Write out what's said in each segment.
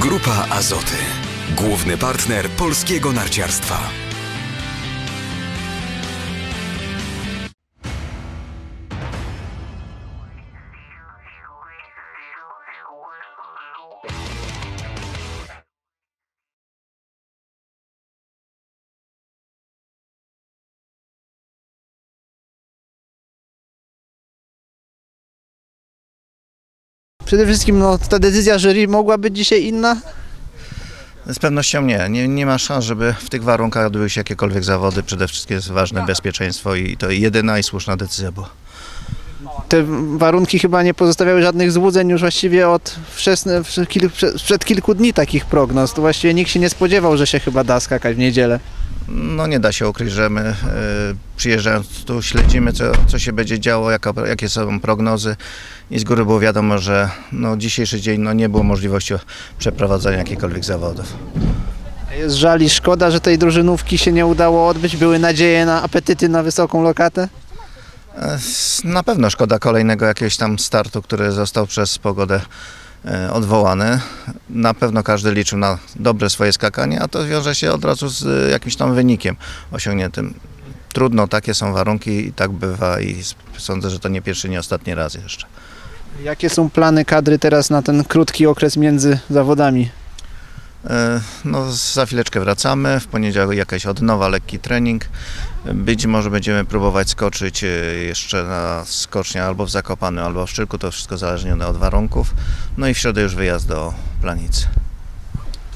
Grupa Azoty. Główny partner polskiego narciarstwa. Przede wszystkim no, ta decyzja jury mogła być dzisiaj inna. Z pewnością nie. nie. Nie ma szans, żeby w tych warunkach odbyły się jakiekolwiek zawody. Przede wszystkim jest ważne bezpieczeństwo i to jedyna i słuszna decyzja była. Te warunki chyba nie pozostawiały żadnych złudzeń już właściwie od wczesne, przed, kil, przed kilku dni takich prognoz. To właściwie nikt się nie spodziewał, że się chyba da skakać w niedzielę. No nie da się ukryć, że my e, przyjeżdżając tu śledzimy, co, co się będzie działo, jaka, jakie są prognozy i z góry było wiadomo, że no, dzisiejszy dzień no, nie było możliwości przeprowadzenia jakichkolwiek zawodów. Jest żal i szkoda, że tej drużynówki się nie udało odbyć. Były nadzieje na apetyty na wysoką lokatę. E, Na pewno szkoda kolejnego jakiegoś tam startu, który został przez pogodę odwołany. Na pewno każdy liczył na dobre swoje skakanie, a to wiąże się od razu z e, jakimś tam wynikiem osiągniętym. Trudno, takie są warunki i tak bywa i sądzę, że to nie pierwszy, nie ostatni raz jeszcze. Jakie są plany kadry teraz na ten krótki okres między zawodami? E, No, za chwileczkę wracamy. W poniedziałek jakaś odnowa, lekki trening. Być może będziemy próbować skoczyć e, jeszcze na skocznia albo w Zakopanym, albo w Szczyrku. To wszystko zależnie od warunków. No i w środę już wyjazd do Planicy.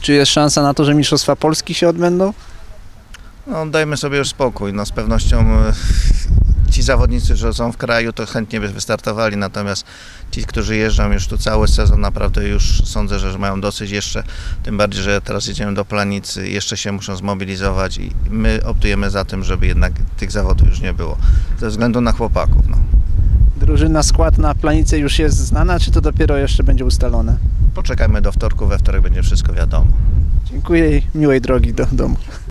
Czy jest szansa na to, że Mistrzostwa Polski się odbędą? No, dajmy sobie już spokój. No, z pewnością e, ci zawodnicy, że są w kraju, to chętnie by wystartowali, natomiast ci, którzy jeżdżą już tu cały sezon, naprawdę już sądzę, że mają dosyć jeszcze, tym bardziej, że teraz jedziemy do Planicy, jeszcze się muszą zmobilizować i my optujemy za tym, żeby jednak tych zawodów już nie było, ze względu na chłopaków. No. Drużyna, skład na planicy już jest znana, czy to dopiero jeszcze będzie ustalone? Poczekajmy do wtorku, we wtorek będzie wszystko wiadomo. Dziękuję i miłej drogi do domu.